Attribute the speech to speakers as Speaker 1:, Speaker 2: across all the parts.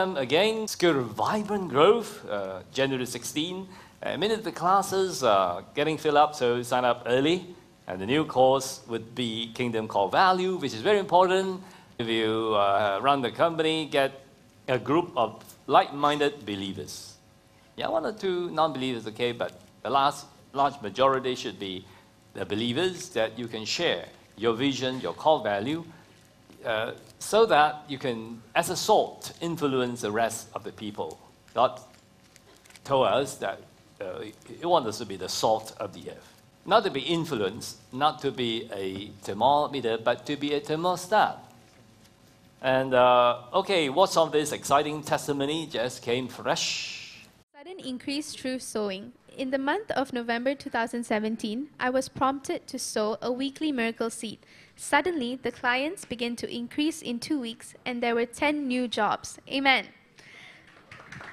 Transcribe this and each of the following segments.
Speaker 1: again. School of Vibrant Growth, uh, January 16. A minute the classes are getting filled up, so sign up early. And the new course would be Kingdom Core Value, which is very important. If you uh, run the company, get a group of like-minded believers. Yeah, one or two non-believers, okay, but the last large majority should be the believers that you can share your vision, your core value, uh, so that you can, as a salt, influence the rest of the people. God told us that uh, He wants us to be the salt of the earth. Not to be influenced, not to be a thermometer, but to be a thermostat. And uh, okay, what's of this exciting testimony just came fresh?
Speaker 2: Sudden increase through sowing. In the month of November 2017, I was prompted to sow a weekly miracle seed. Suddenly, the clients began to increase in two weeks, and there were 10 new jobs. Amen.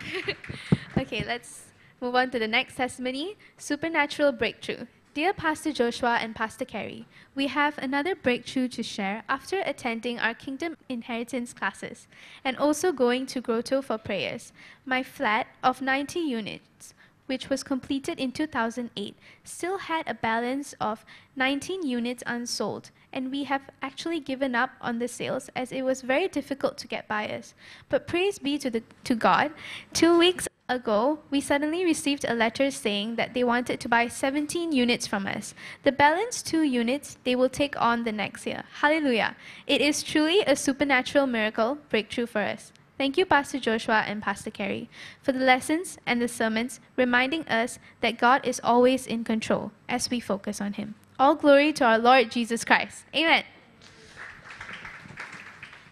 Speaker 2: okay, let's move on to the next testimony supernatural breakthrough. Dear Pastor Joshua and Pastor Kerry, we have another breakthrough to share after attending our Kingdom Inheritance classes and also going to Grotto for prayers. My flat of 90 units which was completed in 2008, still had a balance of 19 units unsold, and we have actually given up on the sales as it was very difficult to get buyers. But praise be to, the, to God, two weeks ago, we suddenly received a letter saying that they wanted to buy 17 units from us. The balance two units they will take on the next year. Hallelujah. It is truly a supernatural miracle breakthrough for us. Thank you, Pastor Joshua and Pastor Kerry, for the lessons and the sermons reminding us that God is always in control as we focus on Him. All glory to our Lord Jesus Christ. Amen.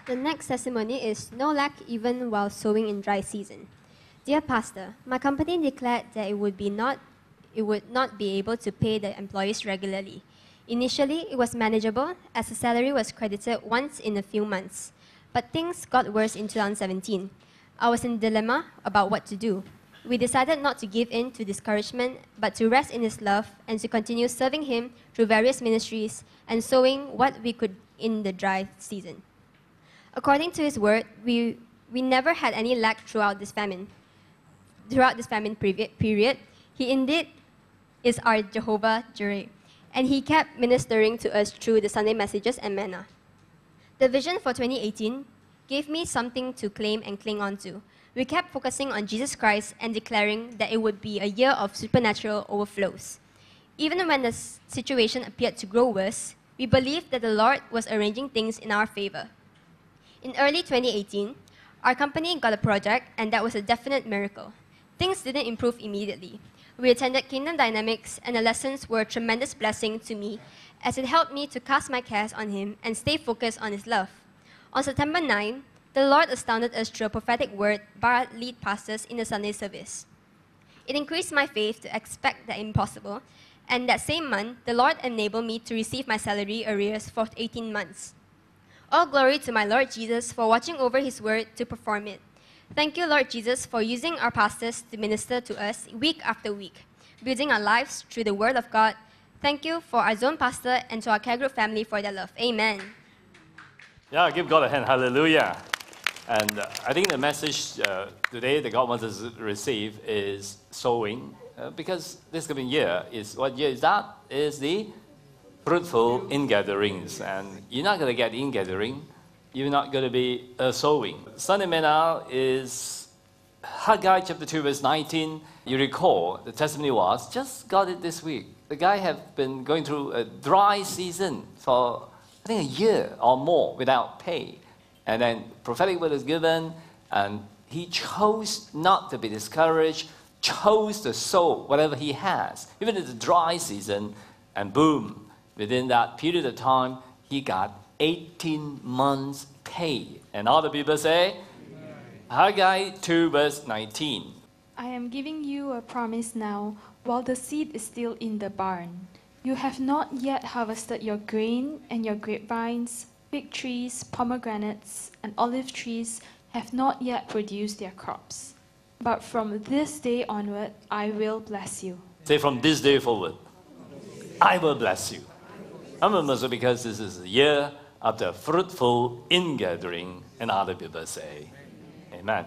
Speaker 3: The next testimony is no lack even while sowing in dry season. Dear Pastor, my company declared that it would be not it would not be able to pay the employees regularly. Initially, it was manageable as the salary was credited once in a few months. But things got worse in 2017. I was in a dilemma about what to do. We decided not to give in to discouragement, but to rest in His love and to continue serving Him through various ministries and sowing what we could in the dry season. According to His word, we, we never had any lack throughout this famine. Throughout this famine period, He indeed is our Jehovah Jireh, and He kept ministering to us through the Sunday messages and manna. The vision for 2018 gave me something to claim and cling on to. We kept focusing on Jesus Christ and declaring that it would be a year of supernatural overflows. Even when the situation appeared to grow worse, we believed that the Lord was arranging things in our favor. In early 2018, our company got a project, and that was a definite miracle. Things didn't improve immediately. We attended Kingdom Dynamics, and the lessons were a tremendous blessing to me as it helped me to cast my cares on Him and stay focused on His love. On September 9, the Lord astounded us through a prophetic word by lead pastors in the Sunday service. It increased my faith to expect the impossible, and that same month, the Lord enabled me to receive my salary arrears for 18 months. All glory to my Lord Jesus for watching over His word to perform it. Thank you, Lord Jesus, for using our pastors to minister to us week after week, building our lives through the word of God Thank you for our zone pastor and to our care group family for their love. Amen.
Speaker 1: Yeah, give God a hand. Hallelujah. And I think the message uh, today the government wants us to receive is sowing, uh, because this coming year is what year is that? Is the fruitful ingatherings, and you're not going to get ingathering. You're not going to be uh, sowing. Sunday Manna is Haggai chapter 2, verse 19. You recall the testimony was just got it this week the guy have been going through a dry season for I think a year or more without pay. And then prophetic word is given, and he chose not to be discouraged, chose to sow whatever he has, even in the dry season, and boom, within that period of time, he got 18 months pay. And all the people say, Haggai 2 verse 19.
Speaker 4: I am giving you a promise now while the seed is still in the barn. You have not yet harvested your grain, and your grapevines, fig trees, pomegranates, and olive trees have not yet produced their crops. But from this day onward, I will bless you.
Speaker 1: Say, from this day forward, I will bless you. I'm a Muslim because this is the year of the fruitful ingathering, and other people say, Amen. Amen.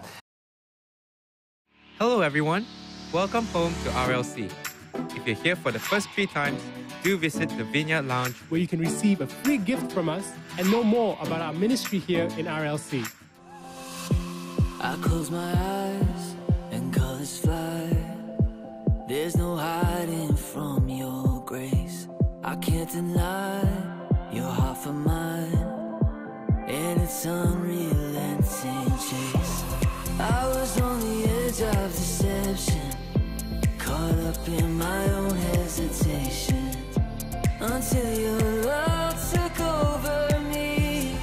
Speaker 5: Hello, everyone. Welcome home to RLC. If you're here for the first three times, do visit the Vineyard Lounge.
Speaker 6: where you can receive a free gift from us and know more about our ministry here in RLC.
Speaker 7: I close my eyes and colors fly. There's no hiding from your grace. I can't deny your heart for mine, and it's unrelenting chase. I was on the edge of deception, caught up in my own hesitation, until your love took over me.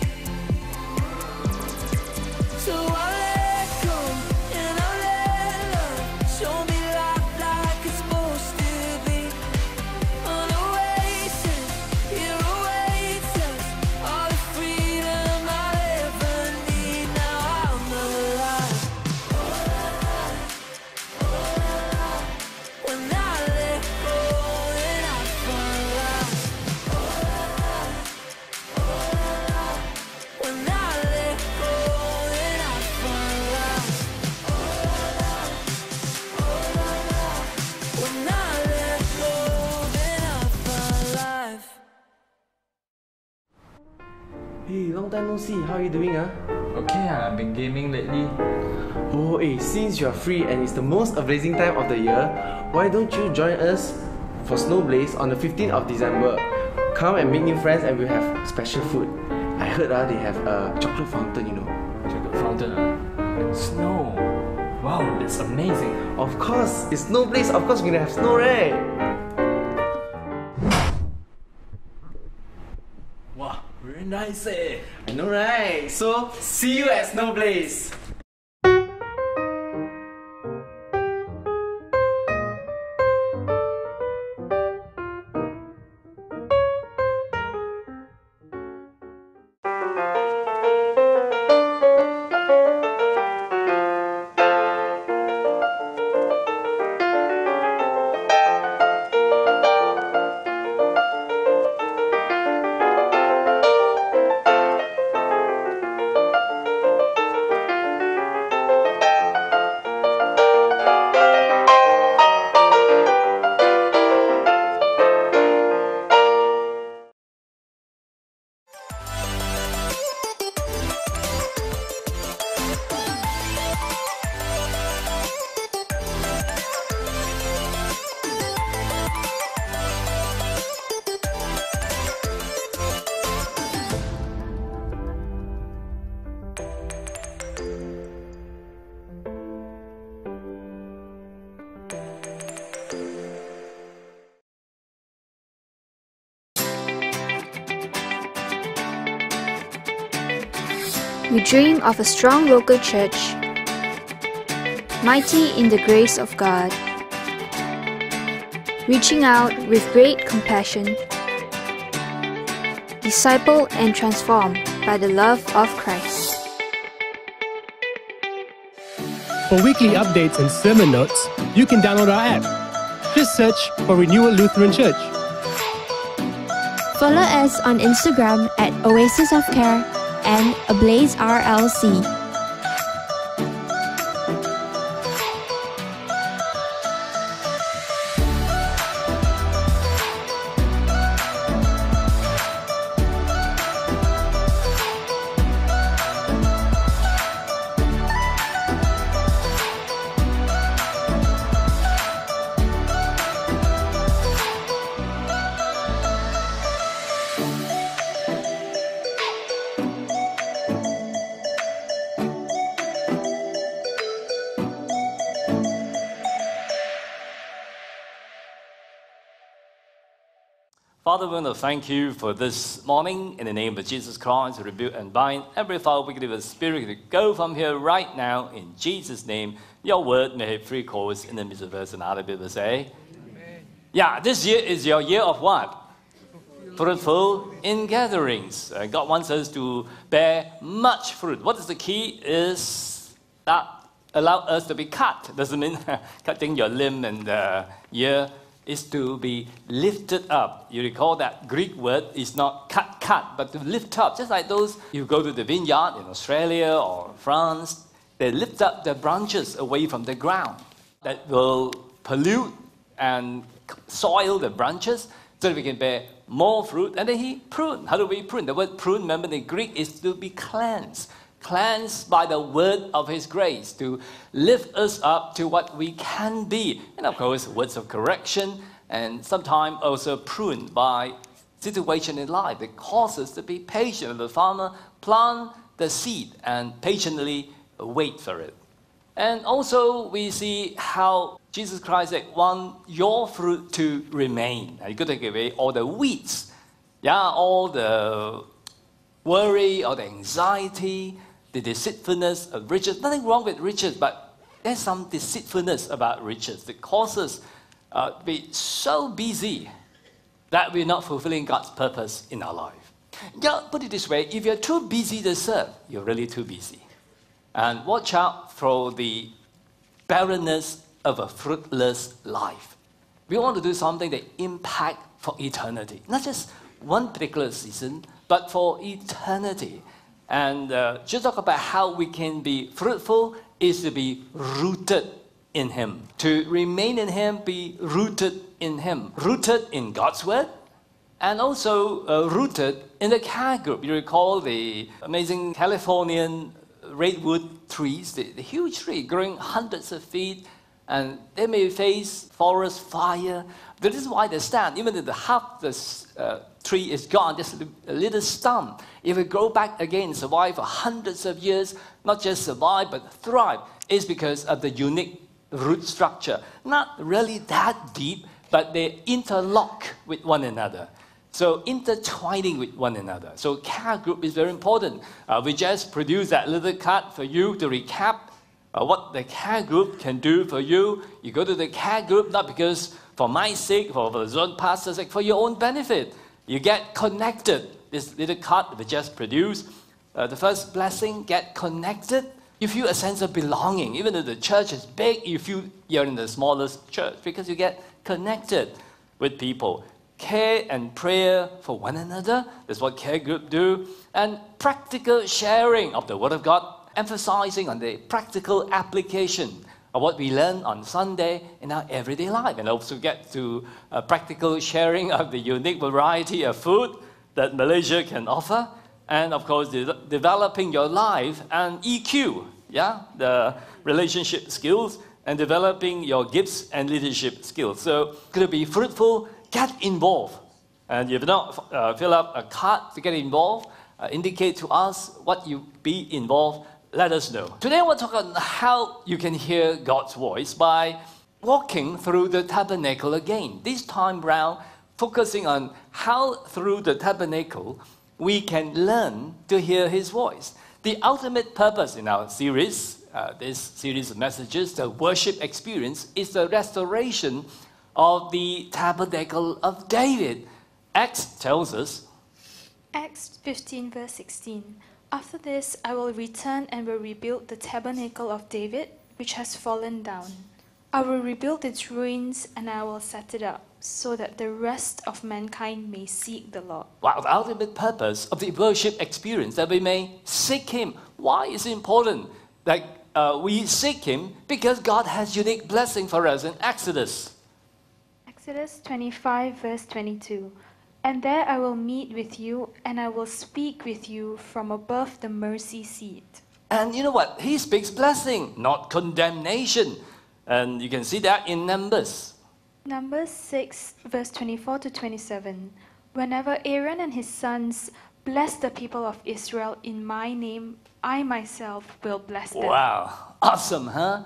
Speaker 8: How are you doing, ah?
Speaker 9: Okay, ah, I've been gaming lately.
Speaker 8: Oh, hey, since you are free and it's the most amazing time of the year, why don't you join us for Snowblaze on the 15th of December? Come and meet new friends and we'll have special food. I heard ah, they have a chocolate fountain, you know.
Speaker 9: Chocolate fountain, ah. Snow. Wow, that's amazing.
Speaker 8: Of course, it's Snowblaze. Of course we're gonna have snow, right?
Speaker 9: Nice eh.
Speaker 8: I know, right? So, see you at Snow
Speaker 10: dream of a strong local church, mighty in the grace of God, reaching out with great compassion, disciple and transform by the love of Christ.
Speaker 6: For weekly updates and sermon notes, you can download our app. Just search for Renewal Lutheran Church.
Speaker 10: Follow us on Instagram at Oasis of Care and Ablaze RLC.
Speaker 1: Father, we want to thank you for this morning in the name of Jesus Christ, to rebuke and bind every foul wicked spirit to go from here right now in Jesus' name. Your word may have free course in the midst of us, and other people say, Yeah, this year is your year of what? Fruitful in gatherings. Uh, God wants us to bear much fruit. What is the key? Is that allow us to be cut. Doesn't mean cutting your limb and uh, ear is to be lifted up. You recall that Greek word is not cut, cut, but to lift up. Just like those, you go to the vineyard in Australia or France, they lift up the branches away from the ground that will pollute and soil the branches so that we can bear more fruit. And then he pruned. How do we prune? The word prune, remember in Greek, is to be cleansed. Cleansed by the word of his grace to lift us up to what we can be. And of course, words of correction and sometimes also pruned by situation in life that causes us to be patient. The farmer plant the seed and patiently wait for it. And also, we see how Jesus Christ said, want your fruit to remain. You got to take away all the weeds, yeah, all the worry or the anxiety, the deceitfulness of riches. Nothing wrong with riches, but there's some deceitfulness about riches that causes uh, to be so busy that we're not fulfilling God's purpose in our life. Yeah, put it this way if you're too busy to serve, you're really too busy. And watch out for the barrenness of a fruitless life. We want to do something that impact for eternity, not just one particular season, but for eternity. And uh, just talk about how we can be fruitful is to be rooted in Him. To remain in Him, be rooted in Him. Rooted in God's Word, and also uh, rooted in the care group. You recall the amazing Californian redwood trees, the, the huge tree growing hundreds of feet, and they may face forest fire. This is why they stand. Even if the half the uh, tree is gone, just a little stump. If it grow back again, survive for hundreds of years, not just survive but thrive, is because of the unique root structure. Not really that deep, but they interlock with one another. So intertwining with one another. So care group is very important. Uh, we just produced that little card for you to recap uh, what the care group can do for you. You go to the care group not because for my sake, for the zone pastor's sake, for your own benefit. You get connected. This little card we just produced. Uh, the first blessing, get connected. You feel a sense of belonging. Even though the church is big, you feel you're in the smallest church because you get connected with people care and prayer for one another. That's what care group do. And practical sharing of the Word of God, emphasizing on the practical application of what we learn on Sunday in our everyday life. And also get to a practical sharing of the unique variety of food that Malaysia can offer. And of course, de- developing your life and EQ, yeah, the relationship skills, and developing your gifts and leadership skills. So, going to be fruitful get involved. And if not, uh, fill up a card to get involved, uh, indicate to us what you be involved, let us know. Today to talk about how you can hear God's voice by walking through the tabernacle again. This time round, focusing on how through the tabernacle we can learn to hear His voice. The ultimate purpose in our series, uh, this series of messages, the worship experience, is the restoration of the tabernacle of David. Acts tells us.
Speaker 4: Acts 15, verse 16. After this, I will return and will rebuild the tabernacle of David, which has fallen down. I will rebuild its ruins and I will set it up, so that the rest of mankind may seek the Lord.
Speaker 1: Wow, the ultimate purpose of the worship experience that we may seek Him. Why is it important that uh, we seek Him? Because God has unique blessing for us in Exodus.
Speaker 4: Exodus 25, verse 22. And there I will meet with you, and I will speak with you from above the mercy seat.
Speaker 1: And you know what? He speaks blessing, not condemnation. And you can see that in Numbers.
Speaker 4: Numbers 6, verse 24 to 27. Whenever Aaron and his sons bless the people of Israel in my name, I myself will bless them.
Speaker 1: Wow, awesome, huh?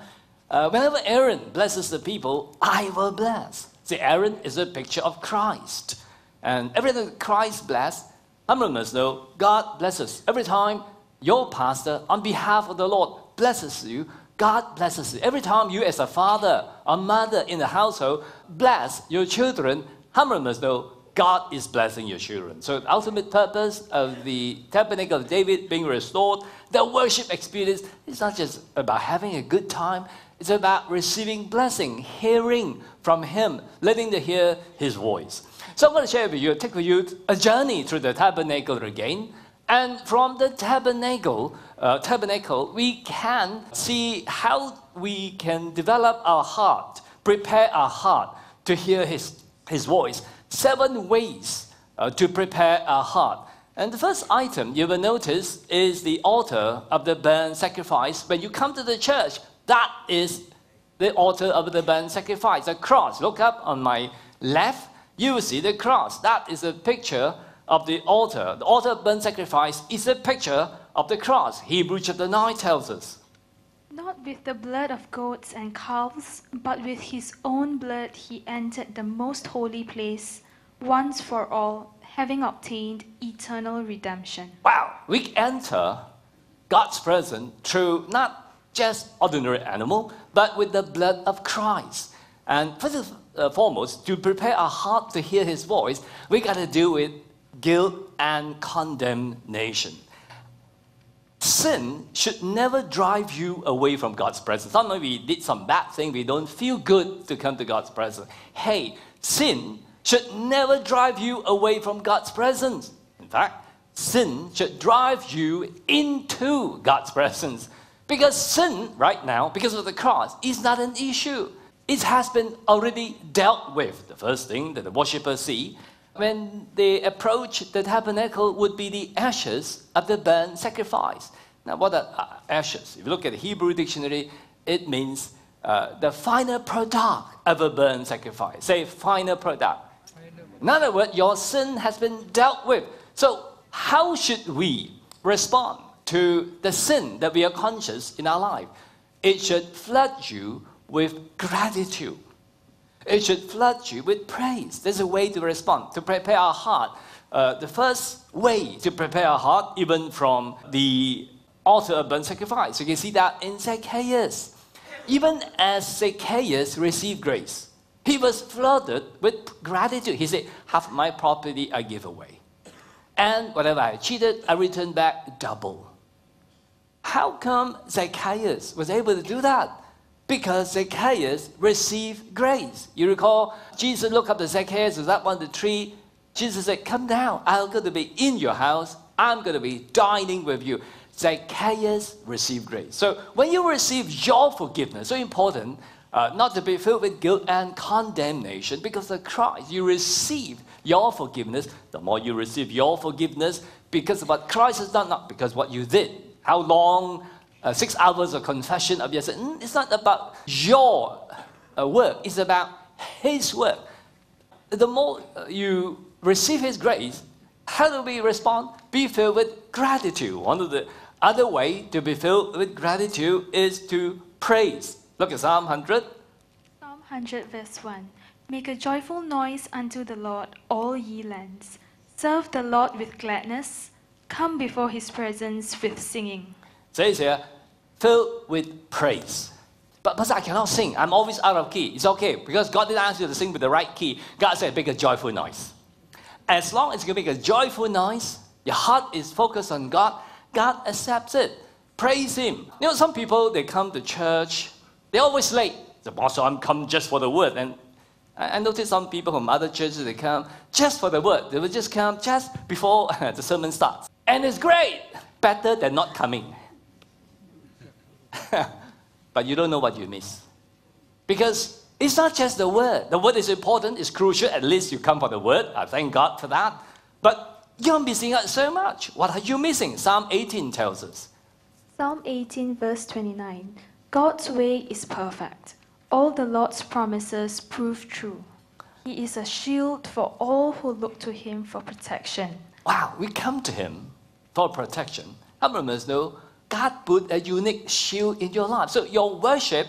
Speaker 1: Uh, whenever Aaron blesses the people, I will bless. See, Aaron is a picture of Christ. And everything Christ blessed, how many must know God blesses. Every time your pastor, on behalf of the Lord, blesses you, God blesses you. Every time you, as a father or mother in the household, bless your children, many must know God is blessing your children. So, the ultimate purpose of the tabernacle of David being restored, the worship experience, is not just about having a good time, it's about receiving blessing, hearing from Him, letting to hear His voice. So I'm going to share with you, take with you a journey through the tabernacle again. And from the tabernacle, uh, tabernacle, we can see how we can develop our heart, prepare our heart to hear His, his voice. Seven ways uh, to prepare our heart. And the first item you will notice is the altar of the burnt sacrifice. When you come to the church, that is the altar of the burnt sacrifice, a cross. Look up on my left, you will see the cross. That is a picture of the altar. The altar of burnt sacrifice is a picture of the cross. Hebrews chapter 9 tells us.
Speaker 4: Not with the blood of goats and calves, but with his own blood he entered the most holy place once for all, having obtained eternal redemption.
Speaker 1: Wow, we enter God's presence through not just ordinary animal, but with the blood of Christ. And first and uh, foremost, to prepare our heart to hear His voice, we got to deal with guilt and condemnation. Sin should never drive you away from God's presence. Sometimes we did some bad thing, we don't feel good to come to God's presence. Hey, sin should never drive you away from God's presence. In fact, sin should drive you into God's presence. Because sin, right now, because of the cross, is not an issue. It has been already dealt with. The first thing that the worshippers see when they approach the tabernacle would be the ashes of the burnt sacrifice. Now, what are uh, ashes? If you look at the Hebrew dictionary, it means uh, the final product of a burnt sacrifice. Say, final product. In other words, your sin has been dealt with. So, how should we respond to the sin that we are conscious in our life? It should flood you with gratitude. It should flood you with praise. There's a way to respond, to prepare our heart. Uh, the first way to prepare our heart, even from the altar of burnt sacrifice, you can see that in Zacchaeus. Even as Zacchaeus received grace, he was flooded with gratitude. He said, Half my property I give away. And whatever I cheated, I return back double. How come Zacchaeus was able to do that? Because Zacchaeus received grace. You recall, Jesus looked up to Zacchaeus, was up on the tree. Jesus said, Come down, I'm going to be in your house, I'm going to be dining with you. Zacchaeus received grace. So when you receive your forgiveness, so important, uh, not to be filled with guilt and condemnation because of Christ. You receive your forgiveness. The more you receive your forgiveness because of what Christ has done, not because what you did. How long, uh, six hours of confession of your sin. Mm, It's not about your uh, work, it's about His work. The more uh, you receive His grace, how do we respond? Be filled with gratitude. One of the other way to be filled with gratitude is to praise. Look at Psalm 100.
Speaker 4: Psalm 100, verse 1 Make a joyful noise unto the Lord, all ye lands. Serve the Lord with gladness. Come before his presence with singing.
Speaker 1: Says here, filled with praise. But Pastor, I cannot sing. I'm always out of key. It's okay because God didn't ask you to sing with the right key. God said, make a joyful noise. As long as you make a joyful noise, your heart is focused on God, God accepts it. Praise Him. You know, some people, they come to church, they're always late. The pastor, I'm come just for the word. And I noticed some people from other churches, they come just for the word. They will just come just before the sermon starts. And it's great. Better than not coming. but you don't know what you miss. Because it's not just the word. The word is important, it's crucial. At least you come for the word. I thank God for that. But you're missing out so much. What are you missing? Psalm 18 tells us.
Speaker 4: Psalm 18, verse 29 God's way is perfect. All the Lord's promises prove true. He is a shield for all who look to him for protection.
Speaker 1: Wow, we come to Him for protection. How many of us know God put a unique shield in your life? So your worship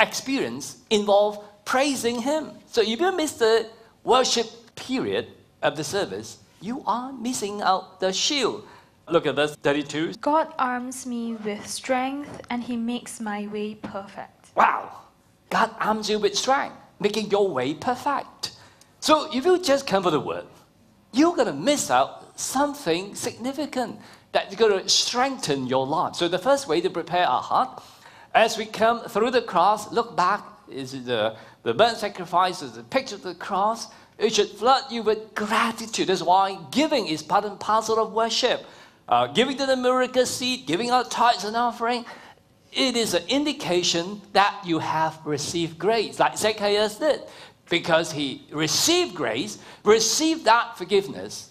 Speaker 1: experience involves praising Him. So if you miss the worship period of the service, you are missing out the shield. Look at verse 32.
Speaker 4: God arms me with strength and he makes my way perfect.
Speaker 1: Wow, God arms you with strength, making your way perfect. So if you just come for the word, you're going to miss out something significant that's going to strengthen your life. So the first way to prepare our heart, as we come through the cross, look back, is the, the burnt sacrifice, is the picture of the cross. It should flood you with gratitude. That's why giving is part and parcel of worship. uh, giving to the miracle seed, giving out tithes and offering, it is an indication that you have received grace, like Zacchaeus did, because he received grace, received that forgiveness.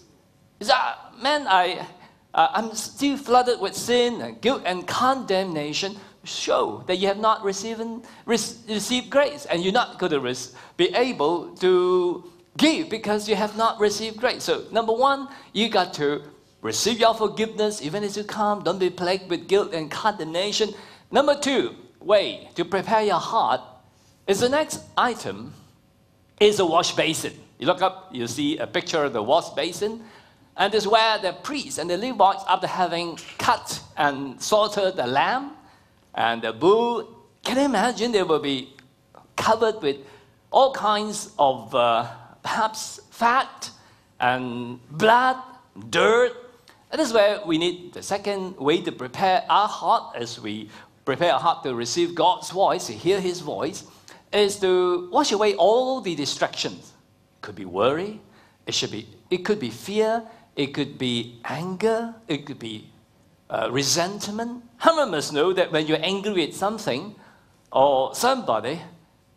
Speaker 1: He said, man, I, uh, I'm still flooded with sin and guilt and condemnation. Show that you have not received, received grace, and you're not going to be able to give because you have not received grace. So, number one, you got to receive your forgiveness even as you come. Don't be plagued with guilt and condemnation. Number two, way to prepare your heart is the next item is a wash basin. You look up, you see a picture of the wash basin, and this is where the priests and the Levites, after having cut and slaughtered the lamb and the bull, can you imagine they will be covered with all kinds of uh, perhaps fat and blood, dirt. And this is where we need the second way to prepare our heart as we prepare our heart to receive God's voice, to hear His voice, is to wash away all the distractions. It could be worry, it should be, it could be fear, it could be anger, it could be uh, resentment. How many must know that when you're angry at something or somebody,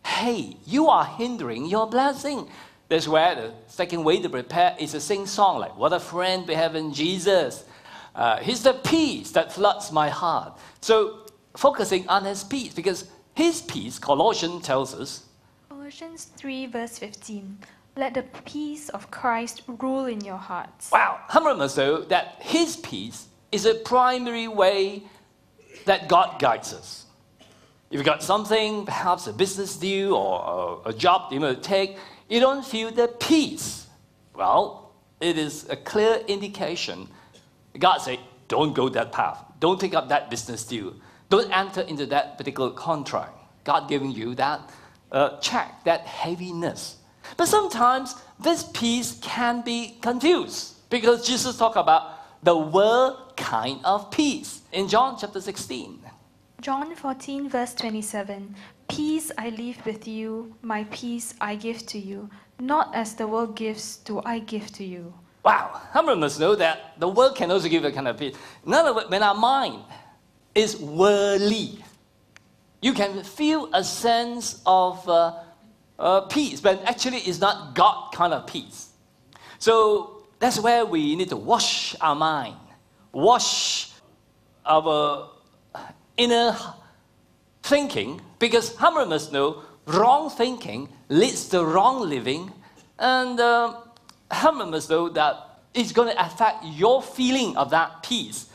Speaker 1: hey, you are hindering your blessing. That's where the second way to prepare is to sing song like, What a friend we have in Jesus. Uh, he's the peace that floods my heart. So focusing on his peace because his peace, Colossians tells us.
Speaker 4: Colossians 3, verse 15. Let the peace of Christ rule in your hearts.
Speaker 1: Wow, of that his peace is a primary way that God guides us? If you've got something, perhaps a business deal or a, job you may take, you don't feel the peace. Well, it is a clear indication. God said, don't go that path. Don't take up that business deal. Don't enter into that particular contract. God giving you that uh, check, that heaviness. But sometimes this peace can be confused because Jesus talked about the world kind of peace in John chapter 16.
Speaker 4: John 14, verse 27 Peace I leave with you, my peace I give to you. Not as the world gives, do I give to you.
Speaker 1: Wow, of us know that the world can also give a kind of peace? In other words, when our mind is worldly. You can feel a sense of uh, uh, peace, but actually it's not God kind of peace. So that's where we need to wash our mind, wash our inner thinking, because how us know wrong thinking leads to wrong living, and uh, how know that it's going to affect your feeling of that peace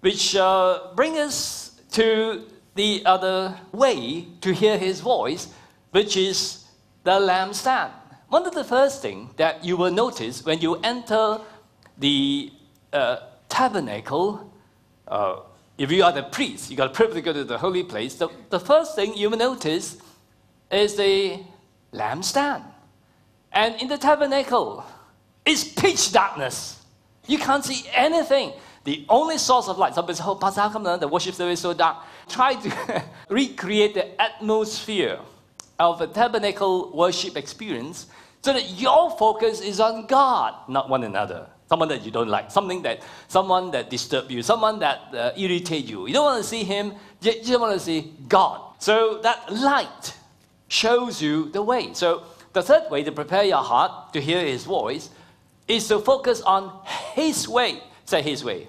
Speaker 1: which uh, bring us to the other way to hear his voice, which is the lampstand. One of the first things that you will notice when you enter the uh, tabernacle, uh, if you are the priest, you got privilege to go to the holy place, the, the first thing you will notice is the lampstand. And in the tabernacle, it's pitch darkness. You can't see anything the only source of light. Somebody says, oh, Pastor, how come the worship service is so dark? Try to recreate the atmosphere of a tabernacle worship experience so that your focus is on God, not one another. Someone that you don't like, something that, someone that disturb you, someone that uh, irritate you. You don't want to see him, you just want to see God. So that light shows you the way. So the third way to prepare your heart to hear his voice is to focus on his way Say His way,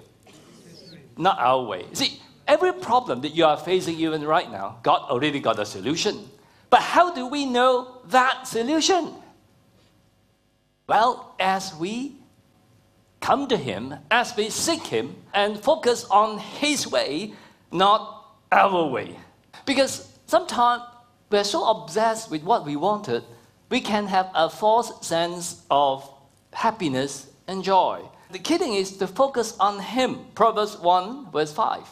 Speaker 1: not our way. See, every problem that you are facing even right now, God already got a solution. But how do we know that solution? Well, as we come to Him, as we seek Him and focus on His way, not our way. Because sometimes we're so obsessed with what we wanted, we can have a false sense of happiness and joy. The key thing is to focus on Him. Proverbs 1, verse 5.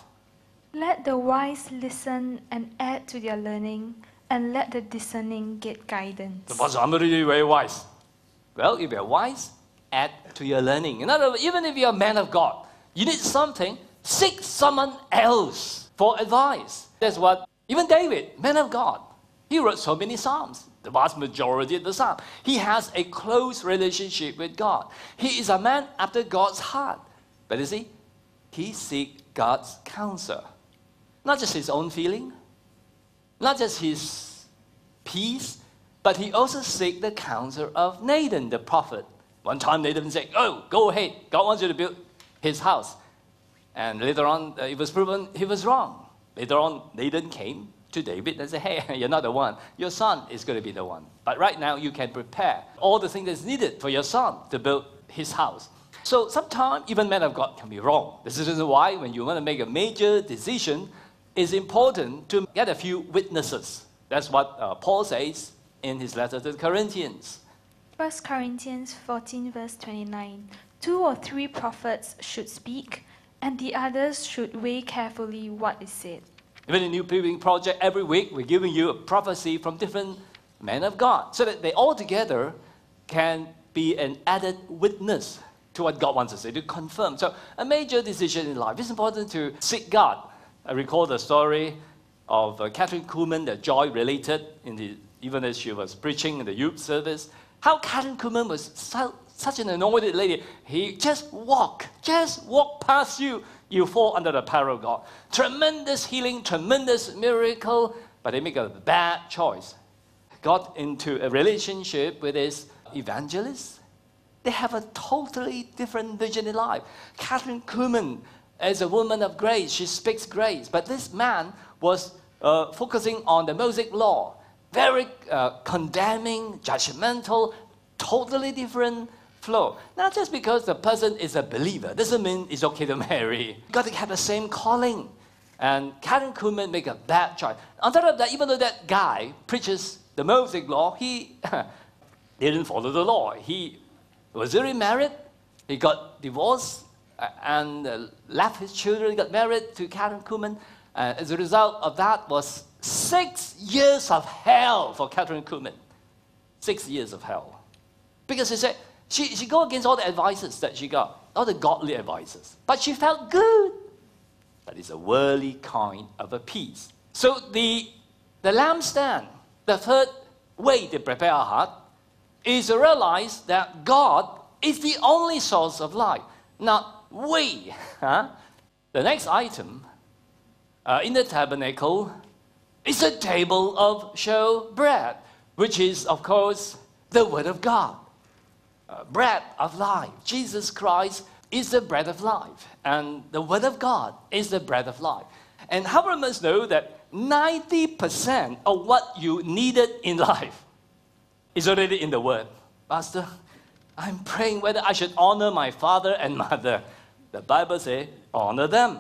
Speaker 4: Let the wise listen and add to their learning, and let the discerning get guidance.
Speaker 1: But I'm really very wise. Well, if you're wise, add to your learning. In other words, even if you're a man of God, you need something, seek someone else for advice. That's what even David, man of God, he wrote so many Psalms the vast majority of the time. He has a close relationship with God. He is a man after God's heart. But you see, he seek God's counsel. Not just his own feeling, not just his peace, but he also seek the counsel of Nathan, the prophet. One time Nathan said, Oh, go ahead. God wants you to build his house. And later on, uh, it was proven he was wrong. Later on, Nathan came to David and said, Hey, you're not the one. Your son is going to be the one. But right now, you can prepare all the things that's needed for your son to build his house. So sometimes, even men of God can be wrong. This is why, when you want to make a major decision, it's important to get a few witnesses. That's what uh, Paul says in his letter to the Corinthians.
Speaker 4: 1 Corinthians 14, verse 29. Two or three prophets should speak, and the others should weigh carefully what is said.
Speaker 1: Even in New Building Project, every week we're giving you a prophecy from different men of God so that they all together can be an added witness to what God wants to say, to confirm. So, a major decision in life, it's important to seek God. I recall the story of uh, Kathryn Kuhlman that Joy related in the, even as she was preaching in the youth service. How Kathryn Kuhlman was so, such an anointed lady. He just walk, just walk past you, you fall under the power of God. Tremendous healing, tremendous miracle, but they make a bad choice. Got into a relationship with his evangelist. They have a totally different vision in life. Kathryn Kuhlman is a woman of grace. She speaks grace. But this man was uh, focusing on the Mosaic law. Very uh, condemning, judgmental, totally different flow. Not just because the person is a believer doesn't mean it's okay to marry. You got to have the same calling. And Karen Kuhlman make a bad choice. On top of that, even though that guy preaches the Mosaic law, he didn't follow the law. He was remarried, he got divorced, and uh, left his children, got married to Kathryn Kuhlman. Uh, as a result of that was six years of hell for Kathryn Kuhlman. Six years of hell. Because she said, she, she go against all the advices that she got, all the godly advices. But she felt good. That is a worldly kind of a peace. So the, the lampstand, the third way to prepare our heart, is to realize that God is the only source of life, not we. Huh? The next item uh, in the tabernacle is a table of show bread, which is, of course, the Word of God. Uh, bread of life. Jesus Christ is the bread of life, and the Word of God is the bread of life. And how many must know that 90% of what you needed in life is already in the Word? Pastor, I'm praying whether I should honor my father and mother. The Bible says, honor them.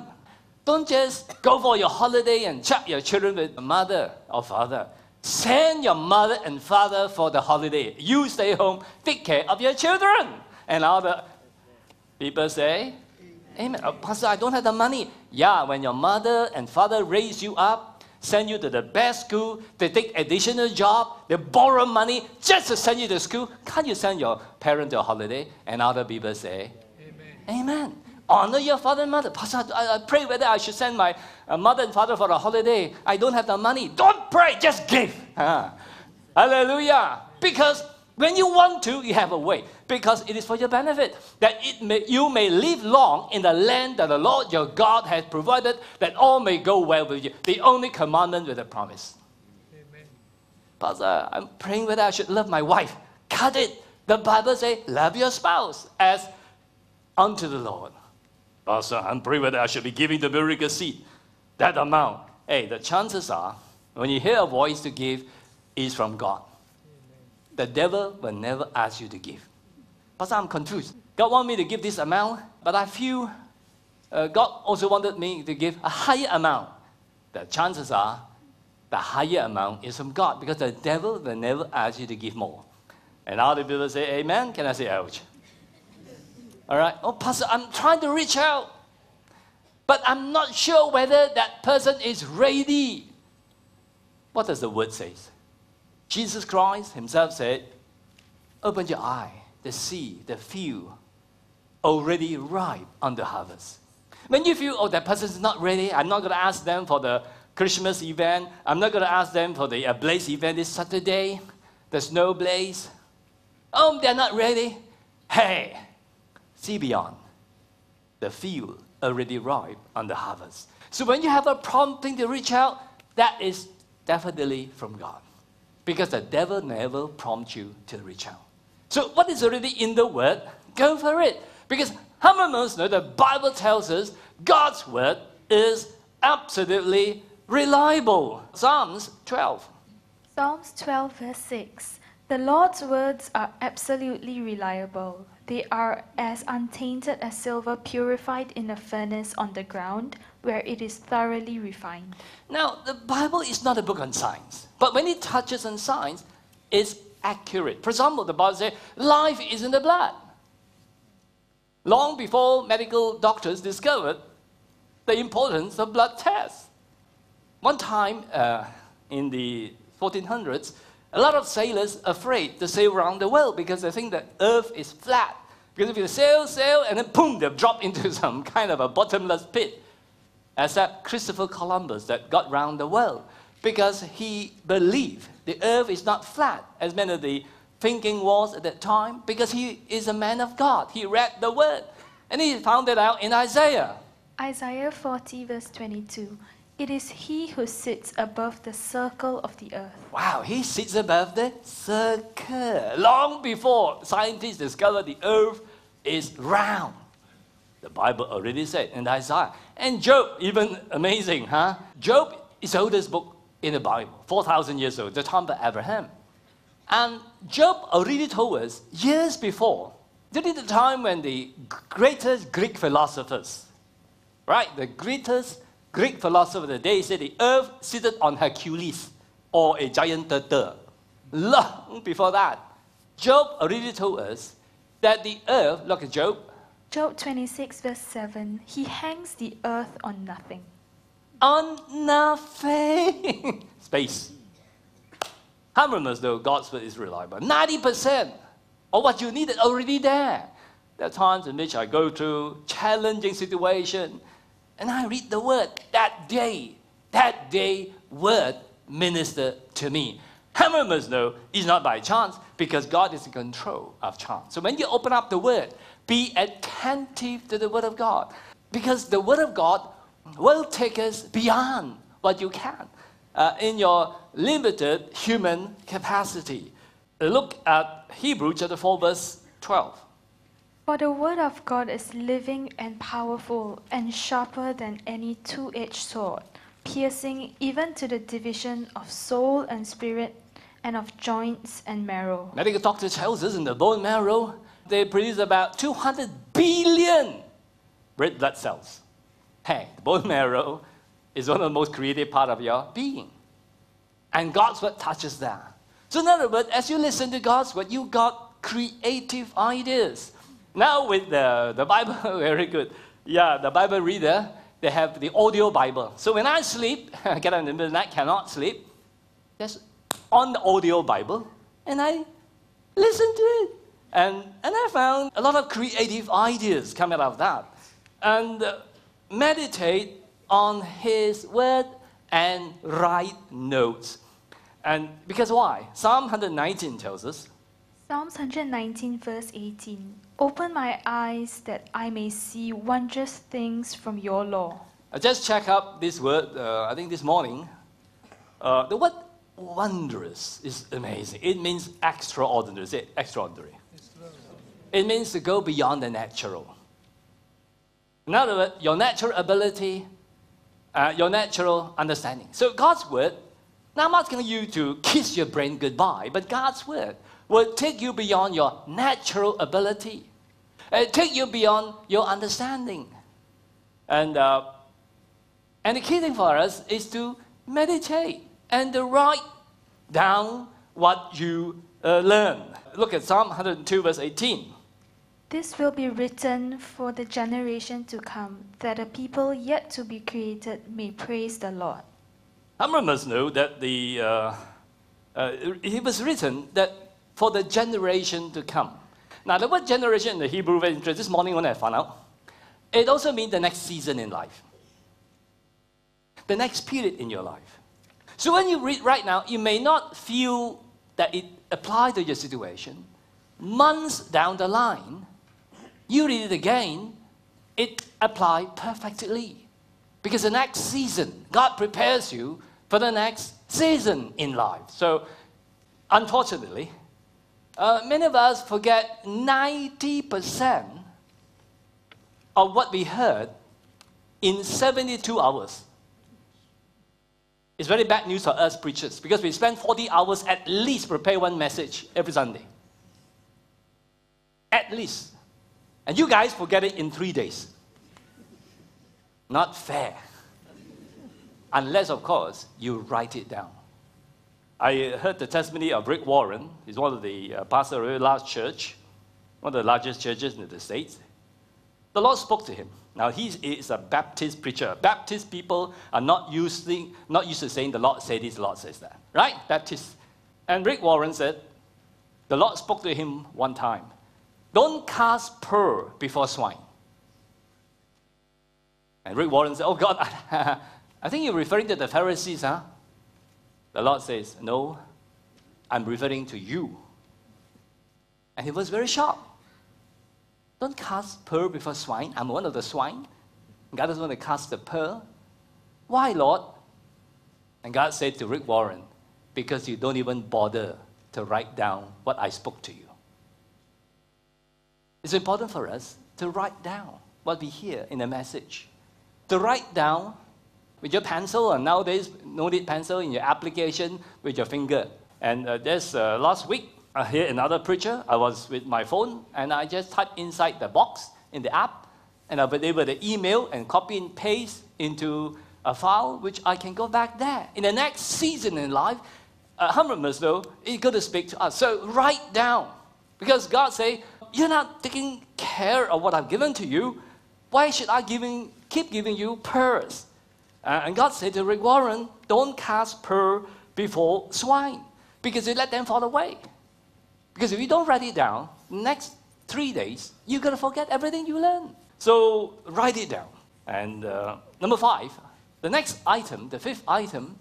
Speaker 1: Don't just go for your holiday and chuck your children with the mother or father. Send your mother and father for the holiday. You stay home, take care of your children. And other people say, Amen. Oh, Pastor, I don't have the money. Yeah, when your mother and father raise you up, send you to the best school, they take additional job, they borrow money just to send you to school. Can't you send your parent to a holiday? And other people say, Amen. Amen. Honor your father and mother. Pastor, I, I pray whether I should send my uh, mother and father for a holiday. I don't have the money. Don't pray, just give. Hallelujah. Because when you want to, you have a way. Because it is for your benefit. That it may, you may live long in the land that the Lord your God has provided, that all may go well with you. The only commandment with a promise. Amen. Pastor, I'm praying whether I should love my wife. Cut it. The Bible says, love your spouse as unto the Lord. Pastor, I'm praying whether I should be giving the miracle seed. That amount. Hey, the chances are, when you hear a voice to give, is from God. The devil will never ask you to give. Pastor, I'm confused. God want me to give this amount, but I feel uh, God also wanted me to give a higher amount. The chances are the higher amount is from God because the devil will never ask you to give more. And other people say, Amen. Can I say ouch? All right. Oh, Pastor, I'm trying to reach out, but I'm not sure whether that person is ready. What does the word say? Jesus Christ himself said, Open your eye, the see, the field, already ripe on the harvest. When you feel, oh, that person is not ready, I'm not going to ask them for the Christmas event. I'm not going to ask them for the uh, Blaze event this Saturday, the snow blaze. Oh, they're not ready. Hey, see beyond. The field already ripe on the harvest. So when you have a prompting to reach out, that is definitely from God. Because the devil never prompts you to reach out. So what is already in the word, go for it. Because how many of us know the Bible tells us God's word is absolutely reliable? Psalms 12.
Speaker 4: Psalms 12, verse 6. The Lord's words are absolutely reliable. They are as untainted as silver purified in a furnace on the ground, where it is thoroughly refined.
Speaker 1: Now, the Bible is not a book on science, but when it touches on science, it's accurate. For example, the Bible says life is in the blood. Long before medical doctors discovered the importance of blood tests. One time uh, in the 1400s, a lot of sailors afraid to sail around the world because they think the earth is flat. Because if you sail, sail, and then boom, they drop into some kind of a bottomless pit. Except Christopher Columbus that got round the world because he believed the earth is not flat, as many of the thinking was at that time, because he is a man of God. He read the word, and he found it out in Isaiah.
Speaker 4: Isaiah 40, verse 22. It is he who sits above the circle of the earth.
Speaker 1: Wow, he sits above the circle. Long before scientists discovered the earth is round. The Bible already said in Isaiah. And Job, even amazing, huh? Job is the oldest book in the Bible, 4,000 years old, the time of Abraham. And Job already told us years before, during the time when the greatest Greek philosophers, right, the greatest Greek philosopher of the day said the earth seated on Hercules or a giant turtle. Long before that, Job already told us that the earth, look at Job,
Speaker 4: Job 26, verse 7. He hangs the earth on nothing.
Speaker 1: on nothing. Space. How many of us God's word is reliable? 90% of what you need is already there. There are times in which I go through challenging situation and I read the word that day. That day, word ministered to me. Of us know it's not by chance because God is in control of chance. So when you open up the word, be attentive to the word of God because the word of God will take us beyond what you can uh, in your limited human capacity. Look at Hebrew chapter 4, verse 12.
Speaker 4: For the word of God is living and powerful and sharper than any two edged sword, piercing even to the division of soul and spirit and of joints and marrow.
Speaker 1: Medical doctor tells us in the bone marrow, they produce about 200 billion red blood cells. Hey, the bone marrow is one of the most creative part of your being. And God's word touches that. So in other words, as you listen to God's word, you got creative ideas. Now with the, the Bible, very good. Yeah, the Bible reader, they have the audio Bible. So when I sleep, I get on the middle of the night, cannot sleep, just on the audio Bible, and I listen to it. And, and I found a lot of creative ideas coming out of that. And uh, meditate on His Word and write notes. And because why? Psalm 119 tells us
Speaker 4: Psalms 119, verse 18. Open my eyes that I may see wondrous things from your law.
Speaker 1: I just checked up this word, uh, I think this morning. Uh, the word wondrous is amazing. It means extraordinary. Say extraordinary. It means to go beyond the natural. In other words, your natural ability, uh, your natural understanding. So God's word, now I'm asking you to kiss your brain goodbye, but God's word will take you beyond your natural ability, uh, take you beyond your understanding. And, uh, and the key thing for us is to meditate and to write down what you uh, learn. Look at Psalm 102, verse 18.
Speaker 4: This will be written for the generation to come, that a people yet to be created may praise the Lord.
Speaker 1: Of us know that the, uh, uh, it was written that for the generation to come. Now, the word generation in the Hebrew, interesting. This morning when I found out, it also means the next season in life, the next period in your life. So when you read right now, you may not feel that it applies to your situation. Months down the line, you read it again, it applies perfectly. Because the next season, God prepares you for the next season in life. So, unfortunately, uh, many of us forget 90% of what we heard in 72 hours. It's very bad news for us preachers because we spend 40 hours at least prepare one message every Sunday. At least. And you guys forget it in three days. Not fair. Unless, of course, you write it down. I heard the testimony of Rick Warren. He's one of the uh, pastors of a large church, one of the largest churches in the States. The Lord spoke to him. Now, he is a Baptist preacher. Baptist people are not, not used to saying, the Lord said this, the Lord says that. Right? Baptist. And Rick Warren said, the Lord spoke to him one time. Don't cast pearl before swine. And Rick Warren said, Oh God, I think you're referring to the Pharisees, huh? The Lord says, No, I'm referring to you. And he was very shocked. Don't cast pearl before swine. I'm one of the swine. God doesn't want to cast the pearl. Why, Lord? And God said to Rick Warren, Because you don't even bother to write down what I spoke to you. It's important for us to write down what we hear in a message. To write down with your pencil, and nowadays, no need pencil in your application with your finger. And uh, this uh, last week, I hear another preacher. I was with my phone, and I just typed inside the box in the app, and I was able to email and copy and paste into a file, which I can go back there. In the next season in life, uh, Humbert Maslow is going to speak to us. So write down, because God say, you're not taking care of what I've given to you. Why should I giving, keep giving you pearls? Uh, and God said to Rick Warren, don't cast pearl before swine, because you let them fall away. Because if you don't write it down, next three days, you're going to forget everything you learned. So write it down. And uh, number five, the next item, the fifth item,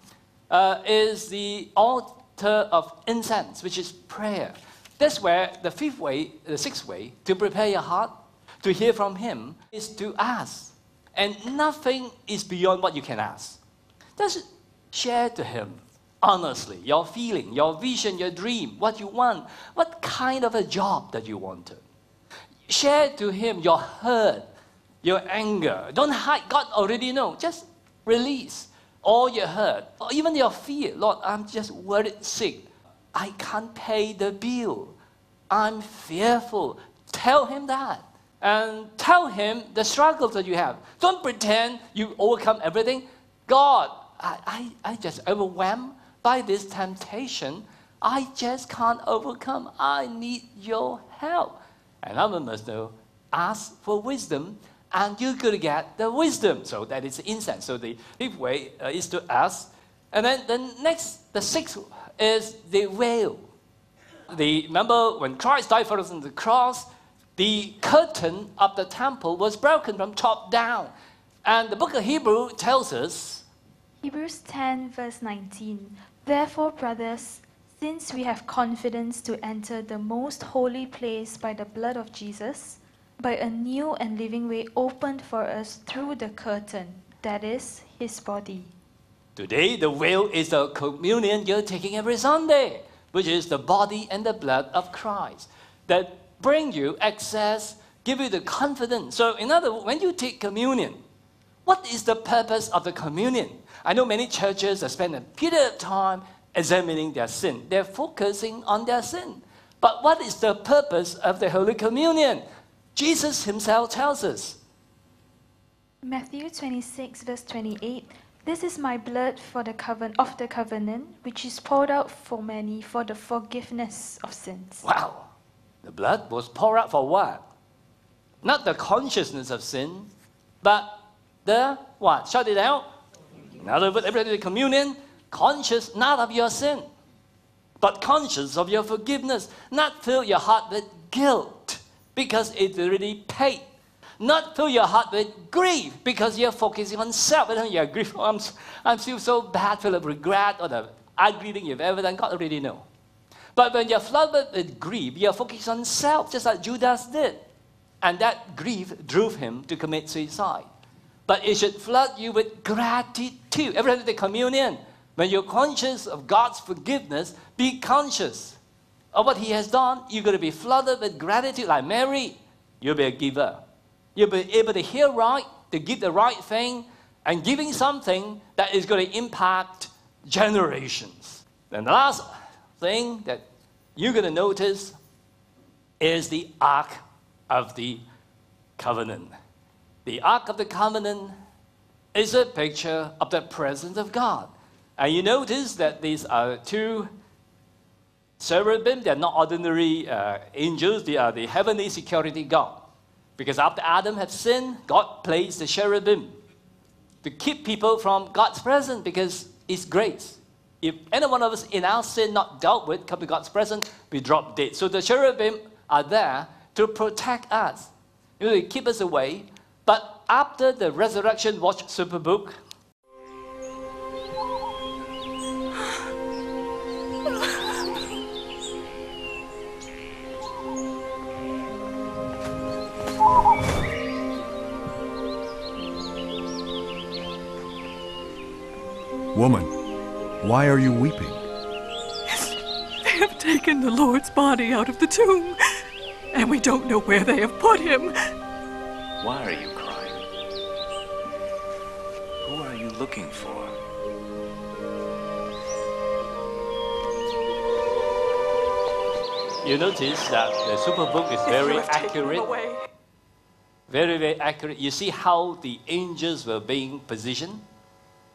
Speaker 1: uh, is the altar of incense, which is prayer. That's where the fifth way, the sixth way, to prepare your heart to hear from Him is to ask. And nothing is beyond what you can ask. Just share to Him honestly your feeling, your vision, your dream, what you want, what kind of a job that you wanted. Share to Him your hurt, your anger. Don't hide. God already know. Just release all your hurt, or even your fear. Lord, I'm just worried sick. I can't pay the bill. I'm fearful. Tell him that. And tell him the struggles that you have. Don't pretend you overcome everything. God, I, I, I just overwhelmed by this temptation. I just can't overcome. I need your help. And I must know, ask for wisdom, and you're going to get the wisdom. So that is insight. So the fifth way uh, is to ask. And then the next, the sixth is the veil. The, remember when Christ died for us on the cross, the curtain of the temple was broken from top down. And the book of Hebrew tells us
Speaker 4: Hebrews 10, verse 19. Therefore, brothers, since we have confidence to enter the most holy place by the blood of Jesus, by a new and living way opened for us through the curtain, that is, his body.
Speaker 1: Today, the veil is the communion you're taking every Sunday, which is the body and the blood of Christ that bring you access, give you the confidence. So, in other words, when you take communion, what is the purpose of the communion? I know many churches have spent a period of time examining their sin. They're focusing on their sin. But what is the purpose of the Holy Communion? Jesus himself tells us.
Speaker 4: Matthew 26, verse 28. This is my blood for the covenant of the covenant, which is poured out for many for the forgiveness of sins.
Speaker 1: Wow. The blood was poured out for what? Not the consciousness of sin, but the what? Shout it out. In other words, every communion, conscious not of your sin, but conscious of your forgiveness. Not fill your heart with guilt because it's already paid not fill your heart with grief because you're focusing on self. And you're grief. Oh, I'm, I'm still so bad, full of regret, or the ugly thing you've ever done. God already know. But when you're flooded with grief, you're focused on self, just like Judas did. And that grief drove him to commit suicide. But it should flood you with gratitude. Every time you communion, when you're conscious of God's forgiveness, be conscious of what He has done. You're going to be flooded with gratitude, like Mary. You'll be a giver. You'll be able to hear right, to give the right thing, and giving something that is going to impact generations. And the last thing that you're going to notice is the Ark of the Covenant. The Ark of the Covenant is a picture of the presence of God. And you notice that these are two cherubim. They are not ordinary uh, angels, they are the heavenly security guard. Because after Adam had sinned, God placed the cherubim to keep people from God's presence because it's grace. If any one of us in our sin not dealt with come to God's presence, we drop dead. So the cherubim are there to protect us, you know, to keep us away. But after the resurrection, watch Superbook.
Speaker 11: Woman, why are you weeping?
Speaker 12: They have taken the Lord's body out of the tomb, and we don't know where they have put him.
Speaker 13: Why are you crying? Who are you looking for?
Speaker 1: You notice that the Superbook is very accurate. Very, very accurate. You see how the angels were being positioned?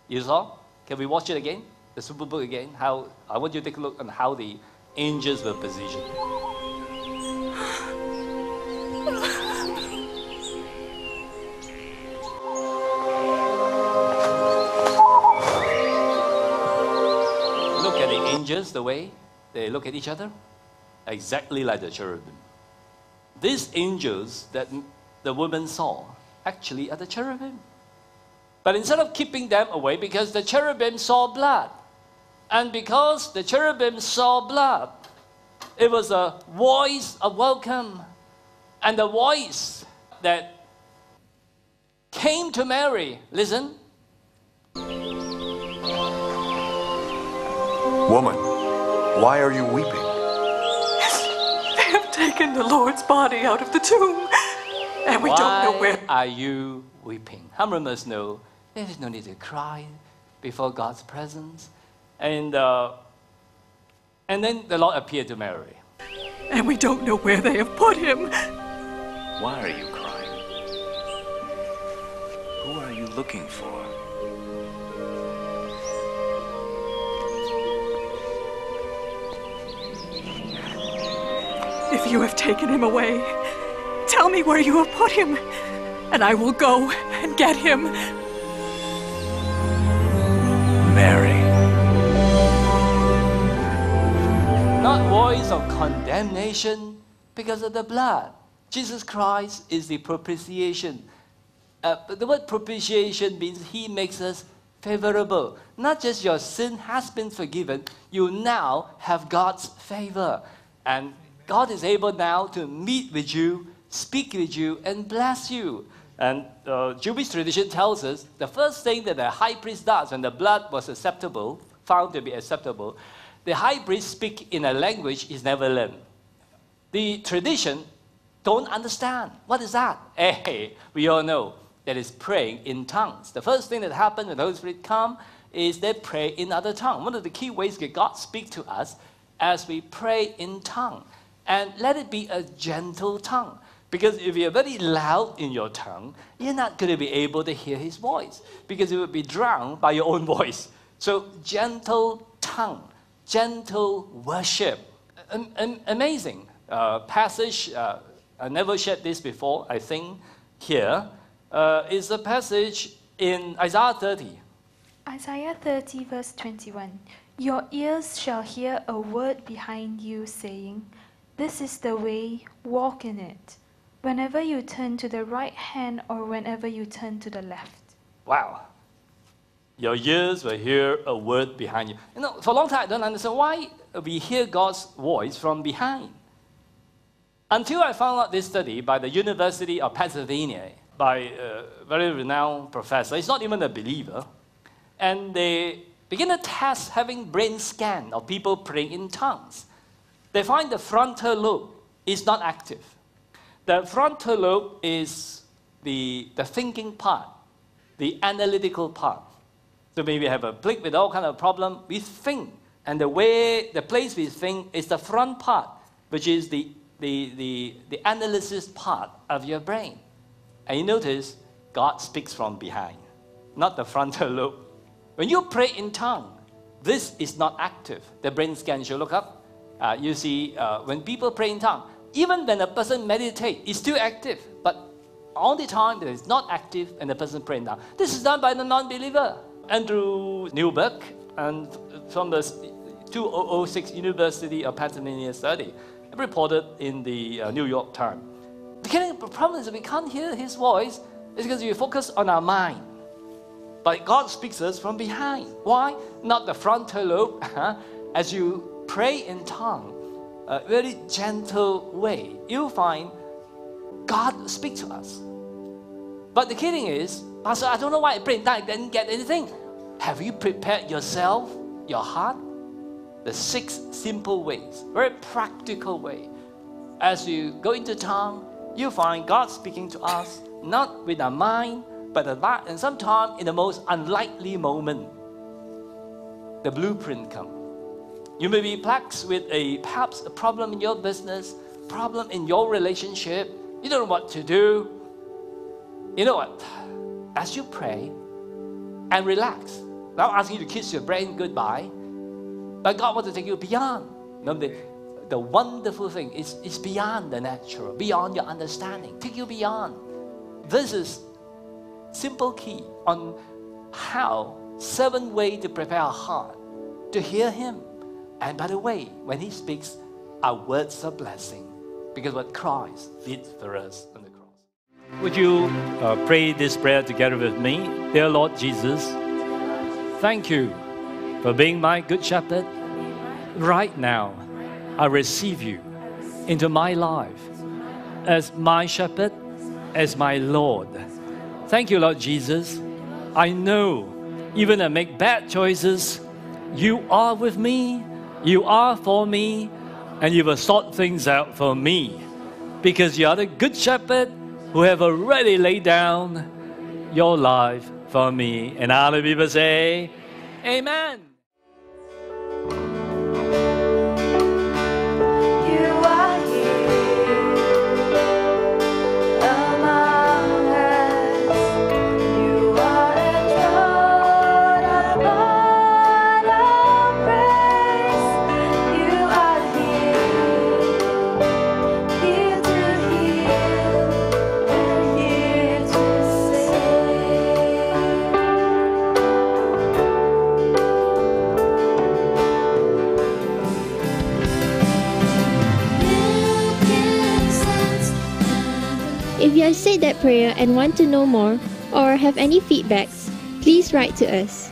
Speaker 1: You saw? Can we watch it again? The Superbook again? How I want you to take a look on how the angels were positioned. Look at the angels, the way they look at each other, exactly like the cherubim. These angels that the woman saw actually are the cherubim. But instead of keeping them away, because the cherubim saw blood, and because the cherubim saw blood, it was a voice of welcome, and the voice that came to Mary. Listen.
Speaker 11: Woman, why are you weeping?
Speaker 12: They have taken the Lord's body out of the tomb, and we
Speaker 1: Why
Speaker 12: don't know where.
Speaker 1: are you weeping? How many of us know there is no need to cry before God's presence? And, uh, and then the Lord appeared to Mary.
Speaker 12: And we don't know where they have put him.
Speaker 13: Why are you crying? Who are you looking for?
Speaker 12: If you have taken him away, tell me where you have put him, and I will go and get him.
Speaker 1: Not voice of condemnation because of the blood. Jesus Christ is the propitiation. Uh, the word propitiation means he makes us favorable. Not just your sin has been forgiven, you now have God's favor. And God is able now to meet with you, speak with you, and bless you. And uh, Jewish tradition tells us the first thing that the high priest does when the blood was acceptable, found to be acceptable, the high priest speak in a language he's never learned. The tradition don't understand. What is that? Hey, we all know that is praying in tongues. The first thing that happens when the Holy Spirit come is they pray in other tongue. One of the key ways that God speak to us as we pray in tongue. And let it be a gentle tongue. Because if you're very loud in your tongue, you're not going to be able to hear his voice because you will be drowned by your own voice. So, gentle tongue, gentle worship. Am- am- amazing uh, passage. Uh, I never shared this before, I think, here. Uh, is a passage in Isaiah 30.
Speaker 4: Isaiah 30, verse 21. Your ears shall hear a word behind you saying, This is the way, walk in it. Whenever you turn to the right hand or whenever you turn to the left.
Speaker 1: Wow. Your ears will hear a word behind you. You know, for a long time, I don't understand why we hear God's voice from behind. Until I found out this study by the University of Pennsylvania by a very renowned professor. He's not even a believer. And they begin a test having brain scan of people praying in tongues. They find the frontal lobe is not active. The frontal lobe is the, the thinking part, the analytical part. So maybe we have a blick with all kind of problem, we think. And the way, the place we think is the front part, which is the, the, the, the analysis part of your brain. And you notice God speaks from behind, not the frontal lobe. When you pray in tongue, this is not active. The brain scan you look up. Uh, you see, uh, when people pray in tongue, even when a person meditate, it's still active. But all the time that it's not active and the person praying tongue. This is done by the non-believer. Andrew Newberg and from the 2006 University of Pennsylvania study reported in the uh, New York Times. The problem is we can't hear his voice is because we focus on our mind. But God speaks us from behind. Why? Not the frontal lobe. As you pray in tongue, a very gentle way, you find God speaks to us. But the kidding is, Pastor, I don't know why I prayed that I didn't get anything. Have you prepared yourself, your heart? The six simple ways, very practical way. As you go into town, you find God speaking to us, not with our mind, but a lot, and sometimes in the most unlikely moment. The blueprint come. You may be plagued with a perhaps a problem in your business, problem in your relationship. You don't know what to do. You know what? As you pray and relax, not asking you to kiss your brain goodbye, but God wants to take you beyond. Remember, the, the wonderful thing is, is beyond the natural, beyond your understanding. Take you beyond. This is simple key on how seven way to prepare our heart to hear Him. And by the way, when He speaks, our words are blessing because what Christ did for us. Would you uh, pray this prayer together with me? Dear Lord Jesus, thank you for being my good shepherd. Right now, I receive you into my life as my shepherd, as my Lord. Thank you, Lord Jesus. I know even I make bad choices, you are with me, you are for me, and you will sort things out for me. Because you are the good shepherd who have already laid down your life for me. And all the people say, Amen.
Speaker 10: Said that prayer and want to know more, or have any feedbacks, please write to us.